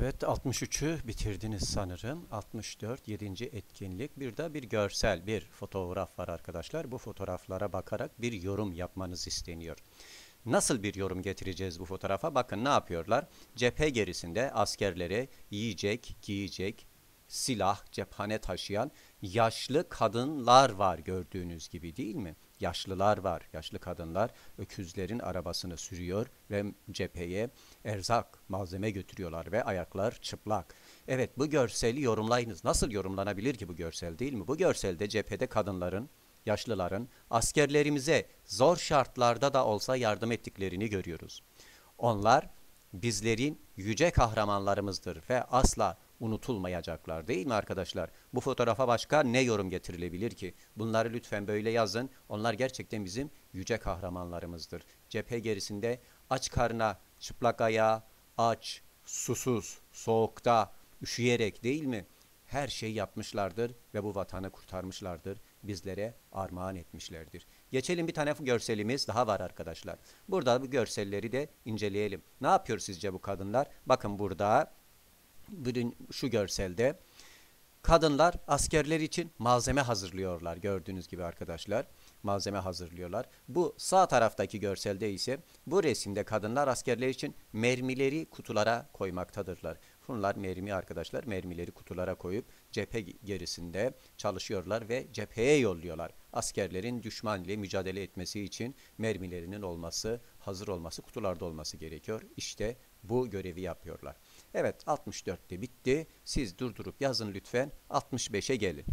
Evet 63'ü bitirdiniz sanırım. 64 7. etkinlik. Bir de bir görsel bir fotoğraf var arkadaşlar. Bu fotoğraflara bakarak bir yorum yapmanız isteniyor. Nasıl bir yorum getireceğiz bu fotoğrafa? Bakın ne yapıyorlar? Cephe gerisinde askerlere yiyecek, giyecek, silah, cephane taşıyan yaşlı kadınlar var gördüğünüz gibi değil mi? Yaşlılar var, yaşlı kadınlar öküzlerin arabasını sürüyor ve cepheye erzak, malzeme götürüyorlar ve ayaklar çıplak. Evet bu görseli yorumlayınız. Nasıl yorumlanabilir ki bu görsel değil mi? Bu görselde cephede kadınların, yaşlıların askerlerimize zor şartlarda da olsa yardım ettiklerini görüyoruz. Onlar bizlerin yüce kahramanlarımızdır ve asla unutulmayacaklar değil mi arkadaşlar? Bu fotoğrafa başka ne yorum getirilebilir ki? Bunları lütfen böyle yazın. Onlar gerçekten bizim yüce kahramanlarımızdır. Cephe gerisinde aç karna, çıplak ayağa, aç, susuz, soğukta, üşüyerek değil mi? Her şeyi yapmışlardır ve bu vatanı kurtarmışlardır. Bizlere armağan etmişlerdir. Geçelim bir tane görselimiz daha var arkadaşlar. Burada bu görselleri de inceleyelim. Ne yapıyor sizce bu kadınlar? Bakın burada şu görselde kadınlar askerler için malzeme hazırlıyorlar gördüğünüz gibi arkadaşlar malzeme hazırlıyorlar. Bu sağ taraftaki görselde ise bu resimde kadınlar askerler için mermileri kutulara koymaktadırlar. Bunlar mermi arkadaşlar mermileri kutulara koyup cephe gerisinde çalışıyorlar ve cepheye yolluyorlar. Askerlerin düşman ile mücadele etmesi için mermilerinin olması, hazır olması, kutularda olması gerekiyor. İşte bu görevi yapıyorlar. Evet 64'te bitti. Siz durdurup yazın lütfen 65'e gelin.